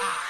pie.